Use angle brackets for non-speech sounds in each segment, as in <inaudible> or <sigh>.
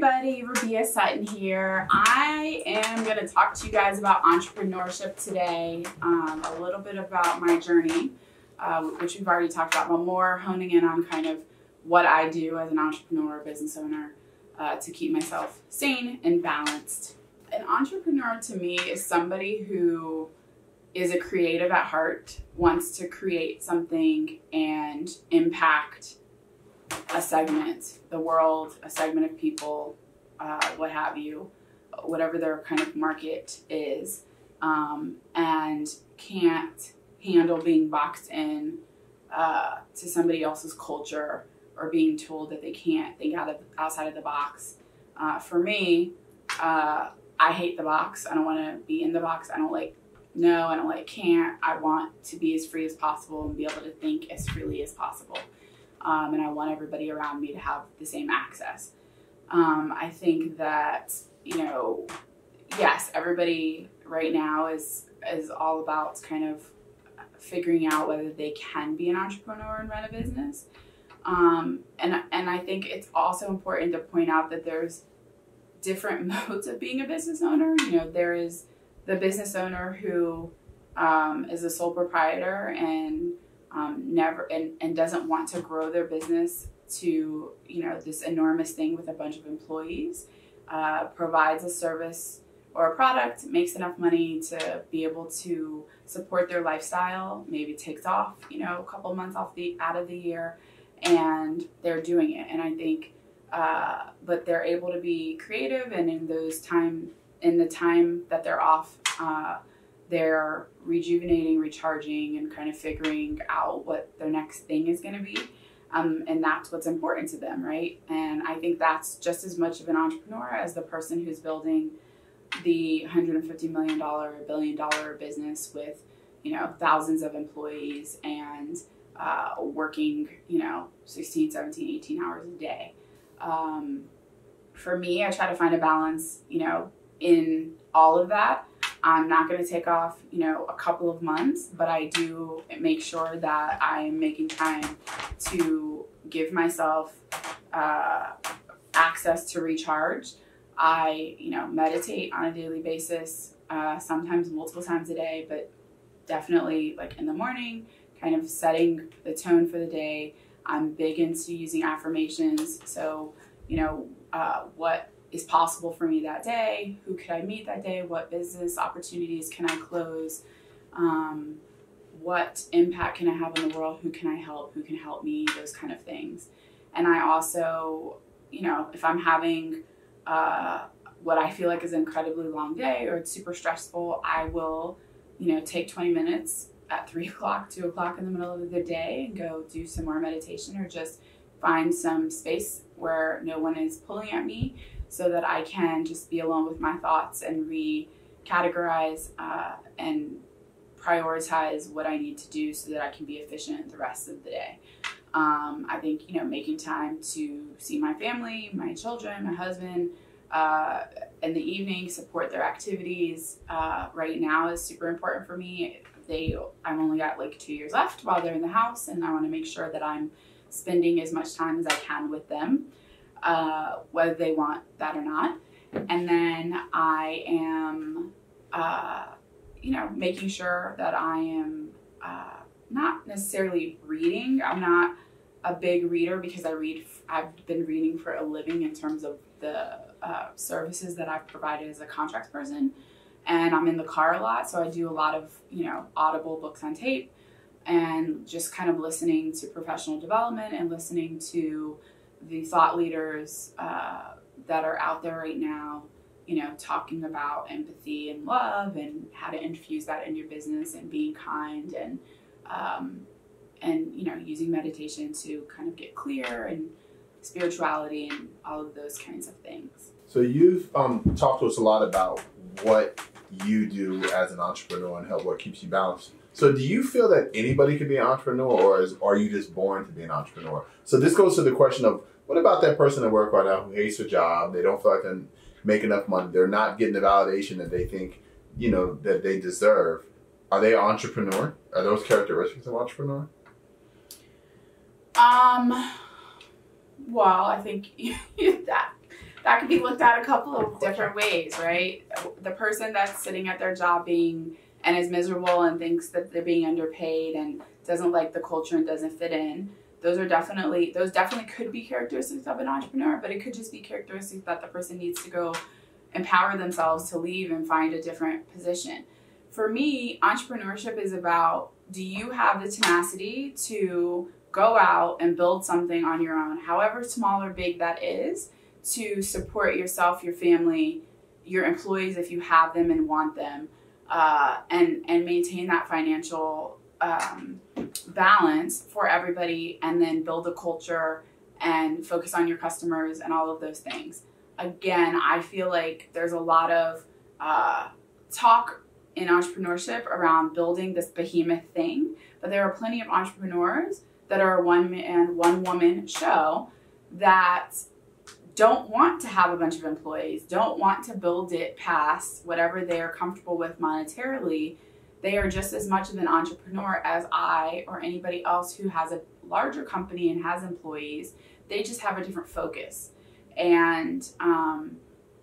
everybody, Rabiah Sutton here. I am going to talk to you guys about entrepreneurship today, um, a little bit about my journey, uh, which we've already talked about, but more honing in on kind of what I do as an entrepreneur, business owner, uh, to keep myself sane and balanced. An entrepreneur to me is somebody who is a creative at heart, wants to create something and impact a segment, the world, a segment of people, uh, what have you, whatever their kind of market is, um, and can't handle being boxed in uh, to somebody else's culture or being told that they can't think out of outside of the box. Uh, for me, uh, I hate the box. I don't want to be in the box. I don't like no. I don't like can't. I want to be as free as possible and be able to think as freely as possible um, and I want everybody around me to have the same access. Um, I think that you know, yes, everybody right now is is all about kind of figuring out whether they can be an entrepreneur and run a business. Um, and and I think it's also important to point out that there's different <laughs> modes of being a business owner. You know, there is the business owner who um, is a sole proprietor and um, never and, and doesn't want to grow their business to you know this enormous thing with a bunch of employees uh, provides a service or a product makes enough money to be able to support their lifestyle maybe takes off you know a couple months off the out of the year and they're doing it. And i think uh, but they're able to be creative and in those time in the time that they're off uh, they're rejuvenating, recharging, and kind of figuring out what their next thing is going to be. Um, and that's what's important to them, right? And I think that's just as much of an entrepreneur as the person who's building the $150 million billion dollar business with, you know, thousands of employees and uh, working, you know, 16, 17, 18 hours a day. Um, for me, I try to find a balance, you know, in all of that I'm not going to take off, you know, a couple of months, but I do make sure that I'm making time to give myself uh, access to recharge. I, you know, meditate on a daily basis, uh, sometimes multiple times a day, but definitely like in the morning, kind of setting the tone for the day. I'm big into using affirmations. So, you know, uh, what is possible for me that day? Who could I meet that day? What business opportunities can I close? Um, what impact can I have on the world? Who can I help? Who can help me? Those kind of things. And I also, you know, if I'm having uh, what I feel like is an incredibly long day or it's super stressful, I will, you know, take 20 minutes at three <laughs> o'clock, two o'clock in the middle of the day and go do some more meditation or just find some space where no one is pulling at me so that I can just be alone with my thoughts and recategorize uh, and prioritize what I need to do so that I can be efficient the rest of the day. Um, I think, you know, making time to see my family, my children, my husband, uh, in the evening, support their activities uh, right now is super important for me. They, I've only got like two years left while they're in the house, and I want to make sure that I'm spending as much time as I can with them uh, whether they want that or not. And then I am, uh, you know, making sure that I am uh, not necessarily reading. I'm not a big reader because I read, I've been reading for a living in terms of the uh, services that I've provided as a contracts person. And I'm in the car a lot, so I do a lot of, you know, audible books on tape and just kind of listening to professional development and listening to the thought leaders uh, that are out there right now, you know, talking about empathy and love and how to infuse that in your business and being kind and um, and you know using meditation to kind of get clear and spirituality and all of those kinds of things. So you've um, talked to us a lot about what you do as an entrepreneur and help what keeps you balanced. So do you feel that anybody can be an entrepreneur or is, are you just born to be an entrepreneur? So this goes to the question of what about that person at work right now who hates their job? They don't feel like they make enough money. They're not getting the validation that they think, you know, that they deserve. Are they entrepreneur? Are those characteristics of entrepreneur? Um, well, I think <laughs> that that could be looked at a couple of different ways, right? The person that's sitting at their job being and is miserable and thinks that they're being underpaid and doesn't like the culture and doesn't fit in. Those are definitely those definitely could be characteristics of an entrepreneur, but it could just be characteristics that the person needs to go empower themselves to leave and find a different position. For me, entrepreneurship is about do you have the tenacity to go out and build something on your own, however small or big that is, to support yourself, your family, your employees if you have them and want them, uh, and and maintain that financial um, balance for everybody, and then build a culture and focus on your customers and all of those things. Again, I feel like there's a lot of uh, talk in entrepreneurship around building this behemoth thing, but there are plenty of entrepreneurs that are one man, one woman show that don't want to have a bunch of employees, don't want to build it past whatever they are comfortable with monetarily. They are just as much of an entrepreneur as I or anybody else who has a larger company and has employees. They just have a different focus. And um,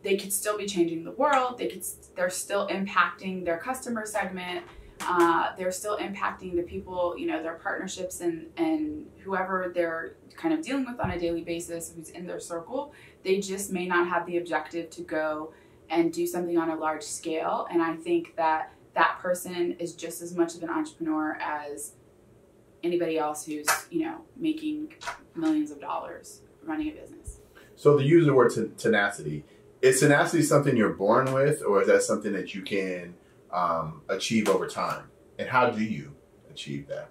they could still be changing the world. They could, they're still impacting their customer segment. Uh, they're still impacting the people, you know, their partnerships and, and whoever they're kind of dealing with on a daily basis who's in their circle. They just may not have the objective to go and do something on a large scale. And I think that that person is just as much of an entrepreneur as anybody else who's, you know, making millions of dollars running a business. So the use the word tenacity. Is tenacity something you're born with, or is that something that you can um, achieve over time? And how do you achieve that?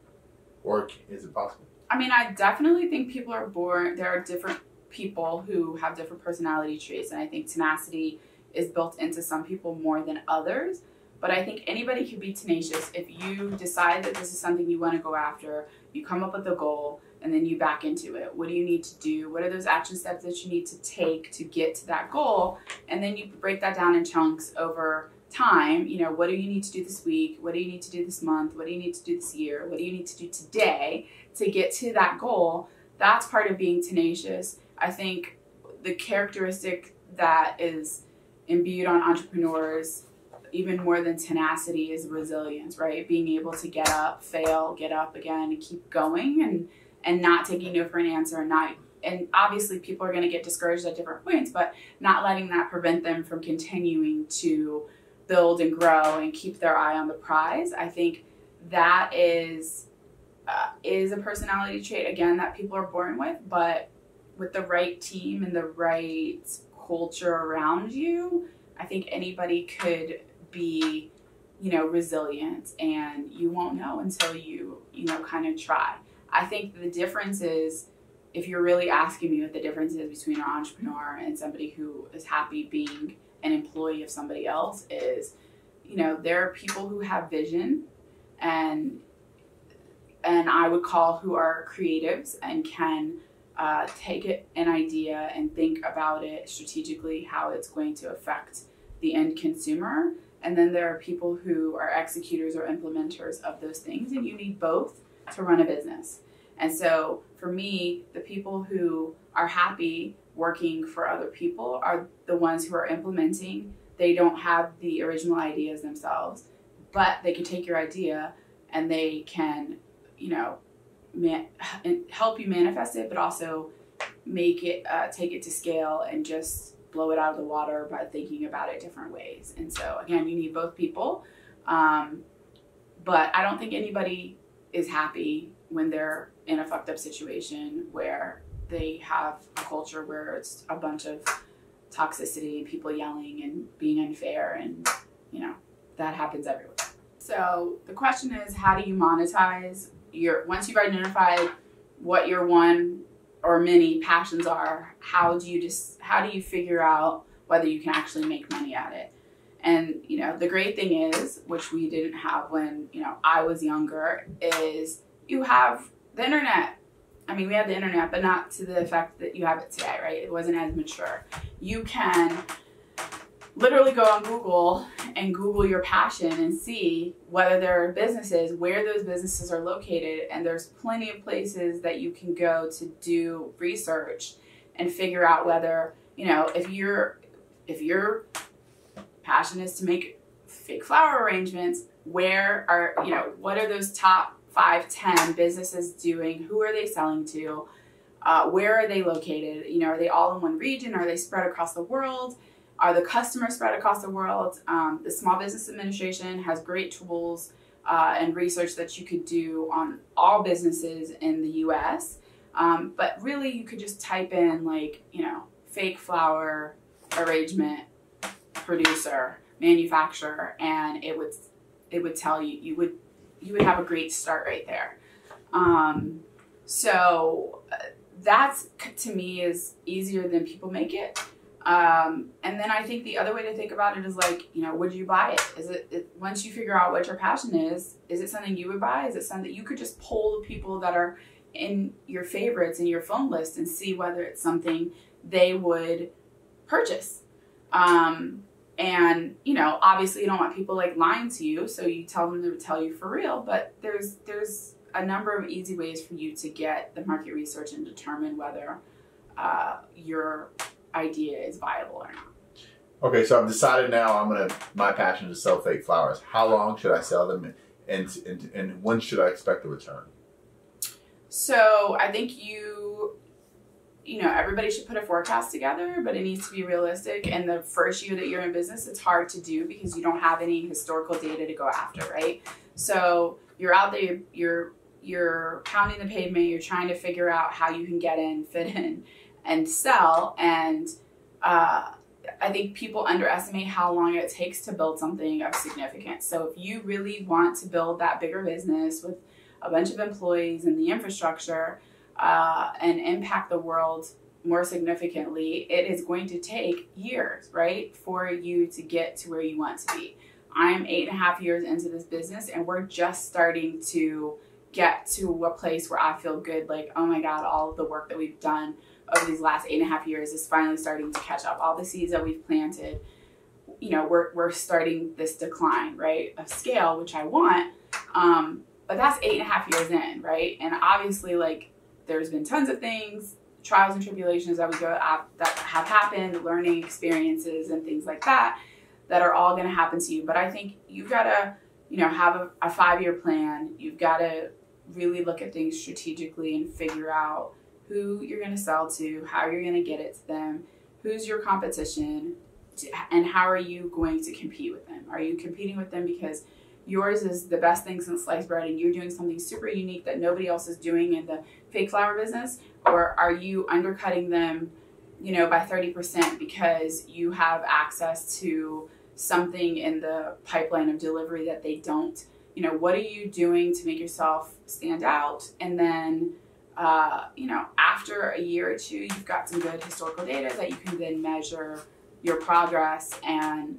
Or is it possible? I mean, I definitely think people are born, there are different people who have different personality traits. And I think tenacity is built into some people more than others. But I think anybody can be tenacious if you decide that this is something you want to go after, you come up with a goal, and then you back into it. What do you need to do? What are those action steps that you need to take to get to that goal? And then you break that down in chunks over time, you know, what do you need to do this week? What do you need to do this month? What do you need to do this year? What do you need to do today to get to that goal? That's part of being tenacious. I think the characteristic that is imbued on entrepreneurs even more than tenacity is resilience, right? Being able to get up, fail, get up again and keep going and and not taking no for an answer and not and obviously people are going to get discouraged at different points, but not letting that prevent them from continuing to build and grow and keep their eye on the prize. I think that is uh, is a personality trait again that people are born with, but with the right team and the right culture around you, I think anybody could be, you know, resilient and you won't know until you, you know, kind of try. I think the difference is if you're really asking me what the difference is between an entrepreneur and somebody who is happy being an employee of somebody else is you know there are people who have vision and and i would call who are creatives and can uh, take it, an idea and think about it strategically how it's going to affect the end consumer. And then there are people who are executors or implementers of those things and you need both to run a business. And so for me the people who are happy working for other people are the ones who are implementing. They don't have the original ideas themselves, but they can take your idea and they can, you know, man- help you manifest it, but also make it, uh, take it to scale and just blow it out of the water by thinking about it different ways. And so, again, you need both people. Um, but I don't think anybody is happy when they're in a fucked up situation where they have a culture where it's a bunch of toxicity, people yelling and being unfair, and you know that happens everywhere. So the question is, how do you monetize your once you've identified what your one or many passions are? How do you just how do you figure out whether you can actually make money at it? And you know the great thing is, which we didn't have when you know I was younger, is you have the internet I mean, we had the internet, but not to the effect that you have it today, right? It wasn't as mature. You can literally go on Google and Google your passion and see whether there are businesses, where those businesses are located, and there's plenty of places that you can go to do research and figure out whether you know, if you're if your passion is to make fake flower arrangements, where are you know what are those top five, ten businesses doing? Who are they selling to? Uh, where are they located? You know, are they all in one region? Are they spread across the world? Are the customers spread across the world? Um, the Small Business Administration has great tools uh, and research that you could do on all businesses in the U.S. Um, but really, you could just type in like you know fake flower arrangement producer manufacturer, and it would it would tell you you would you would have a great start right there. Um, so uh, that's to me is easier than people make it. Um, and then I think the other way to think about it is like, you know, would you buy it? Is it, it, once you figure out what your passion is, is it something you would buy? Is it something you could just pull the people that are in your favorites in your phone list and see whether it's something they would purchase? Um, and you know, obviously, you don't want people like lying to you, so you tell them to tell you for real. But there's there's a number of easy ways for you to get the market research and determine whether uh, your idea is viable or not. Okay, so I've decided now I'm gonna my passion is to sell fake flowers. How long should I sell them, and and, and when should I expect a return? So I think you, you know, everybody should put a forecast together, but it needs to be realistic. And the first year that you're in business, it's hard to do because you don't have any historical data to go after, right? So you're out there, you're, you're pounding the pavement, you're trying to figure out how you can get in, <laughs> fit in, and sell. And uh, I think people underestimate how long it takes to build something of significance. So if you really want to build that bigger business with a bunch of employees and the infrastructure uh, and impact the world more significantly, it is going to take years, right, for you to get to where you want to be. I'm eight and a half years into this business, and we're just starting to get to a place where I feel good like, oh my God, all of the work that we've done over these last eight and a half years is finally starting to catch up. All the seeds that we've planted, you know, we're, we're starting this decline, right, of scale, which I want. Um, but that's eight and a half years in, right? And obviously, like, there's been tons of things, trials and tribulations that we go uh, that have happened, learning experiences and things like that, that are all going to happen to you. But I think you've got to, you know, have a, a five year plan. You've got to really look at things strategically and figure out who you're going to sell to, how you're going to get it to them, who's your competition, and how are you going to compete with them? Are you competing with them because yours is the best thing since sliced bread and you're doing something super unique that nobody else is doing in the fake flower business? Or are you undercutting them, you know, by 30% because you have access to something in the pipeline of delivery that they don't? You know, what are you doing to make yourself stand out? And then, uh, you know, after a year or two, you've got some good historical data that you can then measure your progress and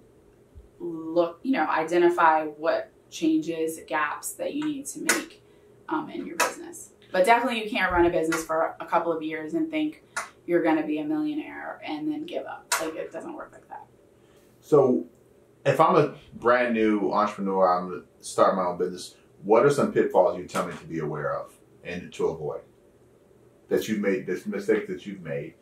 look, you know, identify what changes, gaps that you need to make um, in your business. But definitely, you can't run a business for a couple of years and think you're going to be a millionaire and then give up. Like, it doesn't work like that. So, if I'm a brand new entrepreneur, I'm going to start my own business. What are some pitfalls you tell me to be aware of and to avoid that you've made, this mistake that you've made,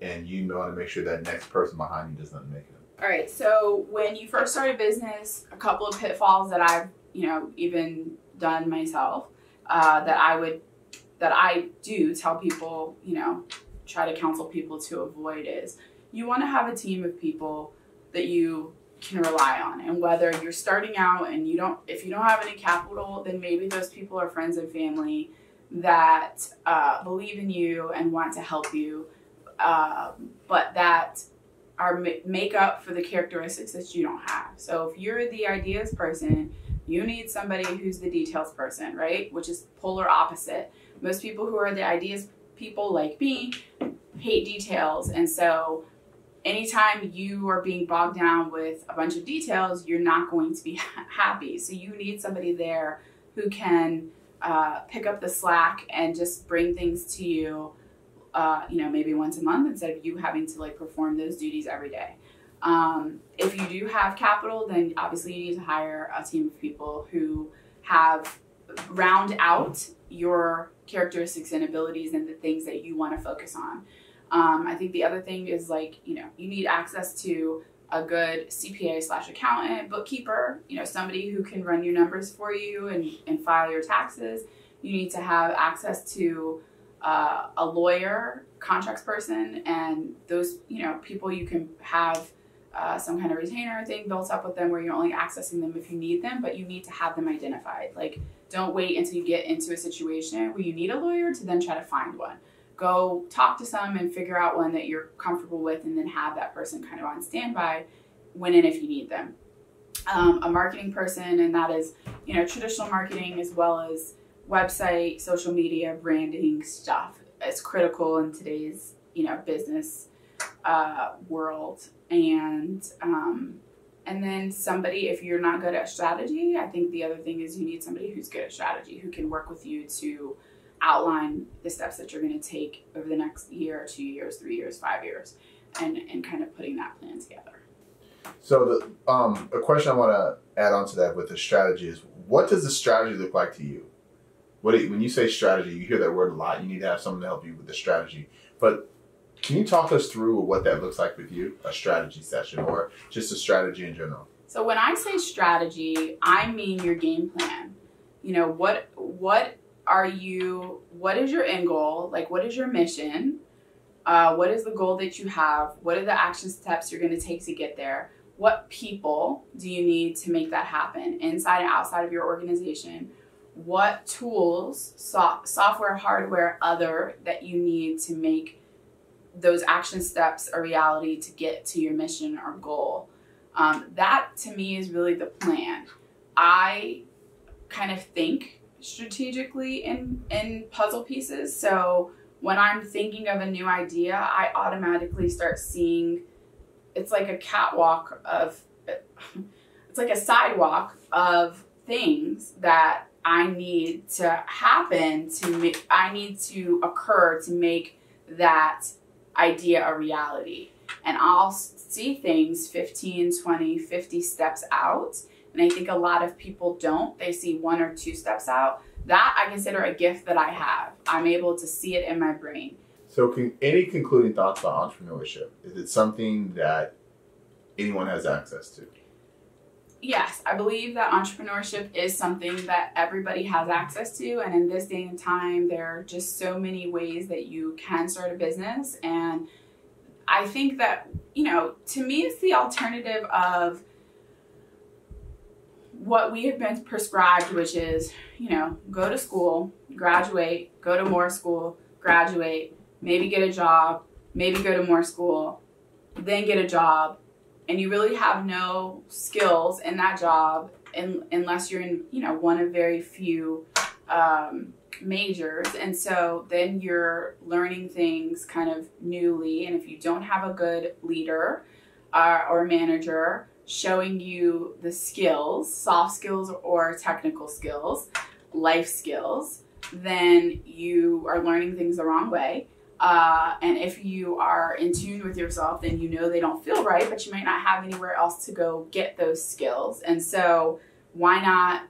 and you want to make sure that next person behind you does not make it? All right. So when you first start a business, a couple of pitfalls that I've, you know, even done myself, uh, that I would, that I do tell people, you know, try to counsel people to avoid is you want to have a team of people that you can rely on. And whether you're starting out and you don't, if you don't have any capital, then maybe those people are friends and family that uh, believe in you and want to help you, uh, but that are make up for the characteristics that you don't have. So if you're the ideas person, you need somebody who's the details person, right? Which is polar opposite. Most people who are the ideas people like me hate details. And so anytime you are being bogged down with a bunch of details, you're not going to be <laughs> happy. So you need somebody there who can uh, pick up the slack and just bring things to you uh, you know, maybe once a month instead of you having to like perform those duties every day. Um, if you do have capital, then obviously you need to hire a team of people who have round out your characteristics and abilities and the things that you want to focus on. Um, I think the other thing is like, you know, you need access to a good CPA slash accountant, bookkeeper, you know, somebody who can run your numbers for you and, and file your taxes. You need to have access to uh, a lawyer, contracts person, and those, you know, people you can have uh, some kind of retainer thing built up with them where you're only accessing them if you need them, but you need to have them identified. Like, don't wait until you get into a situation where you need a lawyer to then try to find one go talk to some and figure out one that you're comfortable with and then have that person kind of on standby when and if you need them um, a marketing person and that is you know traditional marketing as well as website social media branding stuff is critical in today's you know business uh, world and um, and then somebody if you're not good at strategy i think the other thing is you need somebody who's good at strategy who can work with you to outline the steps that you're going to take over the next year, two years, three years, five years, and and kind of putting that plan together. So the um, a question I want to add on to that with the strategy is, what does the strategy look like to you? What you, when you say strategy, you hear that word a lot. You need to have someone to help you with the strategy. But can you talk us through what that looks like with you, a strategy session, or just a strategy in general? So when I say strategy, I mean your game plan. You know what what are you, what is your end goal? Like, what is your mission? Uh, what is the goal that you have? What are the action steps you're going to take to get there? What people do you need to make that happen inside and outside of your organization? What tools, so- software, hardware, other that you need to make those action steps a reality to get to your mission or goal? Um, that to me is really the plan. I kind of think strategically in in puzzle pieces. So when I'm thinking of a new idea, I automatically start seeing it's like a catwalk of <laughs> it's like a sidewalk of things that I need to happen to make I need to occur to make that idea a reality. And I'll see things 15, 20, 50 steps out and I think a lot of people don't. They see one or two steps out. That I consider a gift that I have. I'm able to see it in my brain. So, can, any concluding thoughts about entrepreneurship? Is it something that anyone has access to? Yes, I believe that entrepreneurship is something that everybody has access to. And in this day and time, there are just so many ways that you can start a business. And I think that, you know, to me, it's the alternative of what we have been prescribed, which is, you know, go to school, graduate, go to more school, graduate, maybe get a job, maybe go to more school, then get a job, and you really have no skills in that job in, unless you're in, you know, one of very few um, majors. And so then you're learning things kind of newly. And if you don't have a good leader uh, or manager, showing you the skills, soft skills or technical skills, life skills, then you are learning things the wrong way. Uh, and if you are in tune with yourself, then you know they don't feel right, but you might not have anywhere else to go get those skills. And so, why not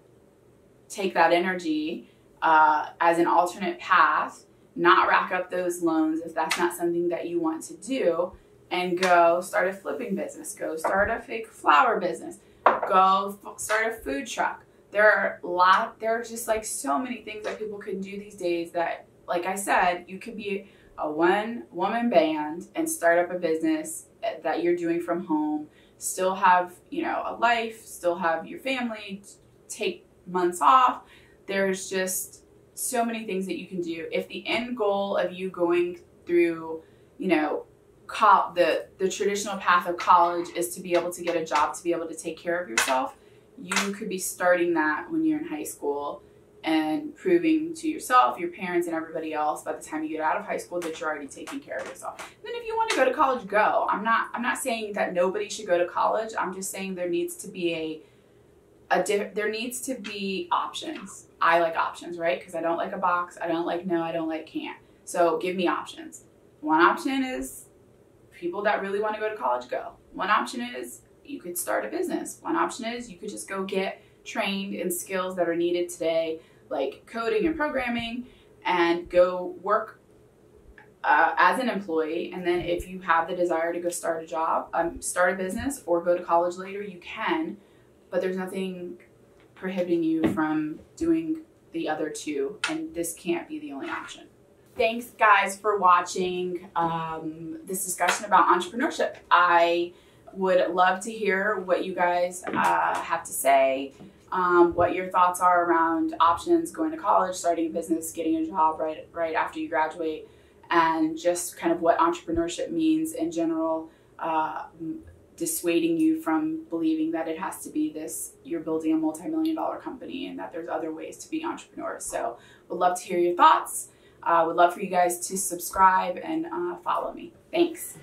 take that energy uh, as an alternate path, not rack up those loans if that's not something that you want to do, and go start a flipping business, go start a fake flower business, go start a food truck. There are a lot, there are just like so many things that people can do these days that, like I said, you could be a one woman band and start up a business that you're doing from home, still have, you know, a life, still have your family, take months off. There's just so many things that you can do. If the end goal of you going through, you know, co- the the traditional path of college is to be able to get a job to be able to take care of yourself you could be starting that when you're in high school and proving to yourself your parents and everybody else by the time you get out of high school that you're already taking care of yourself. And then if you want to go to college go. I'm not i'm not saying that nobody should go to college. I'm just saying there needs to be a a there needs to be options. I like options right? Because i don't like a box. I don't like no i don't like can't. So give me options. One option is people that really want to go to college go. One option is you could start a business. One option is you could just go get trained in skills that are needed today, like coding and programming, and go work uh, as an employee, and then if you have the desire to go start a job, um, start a business, or go to college later, you can. But there's nothing prohibiting you from doing the other two, and this can't be the only option. Thanks, guys, for watching um, this discussion about entrepreneurship. I would love to hear what you guys uh, have to say, um, what your thoughts are around options, going to college, starting a business, getting a job right right after you graduate, and just kind of what entrepreneurship means in general. Uh, dissuading you from believing that it has to be this you're building a multi-million dollar company and that there's other ways to be entrepreneurs so would love to hear your thoughts. Uh, would love for you guys to subscribe and uh, follow me. Thanks